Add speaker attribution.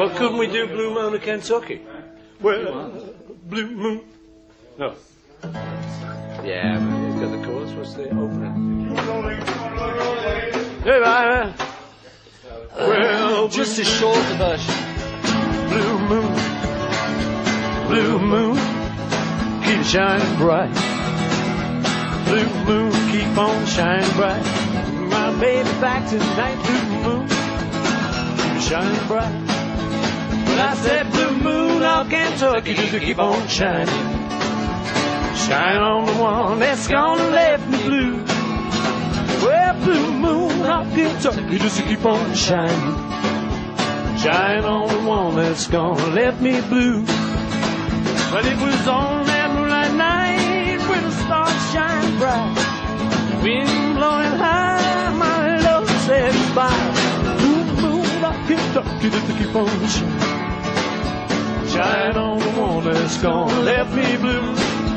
Speaker 1: Well, couldn't we do Blue Moon of Kentucky? Well, Blue Moon. No. Yeah, but it's got the chorus. What's the opening? Hey, bye. Well,
Speaker 2: Just a shorter version.
Speaker 1: Blue moon, blue moon, keep shining bright. Blue moon, keep on shining bright. My baby back tonight, blue moon, keep shining bright. I said blue moon of Kentucky, just keep on shining. Shine on the one that's gonna let me blue. Well, blue moon of Kentucky, just keep on shining. Shine on the one that's gonna let me blue. But it was on that moonlight night when the stars shine bright. Wind blowing high, my love said goodbye. Blue moon of Kentucky, just keep on shining. On the one that's gonna let me blue.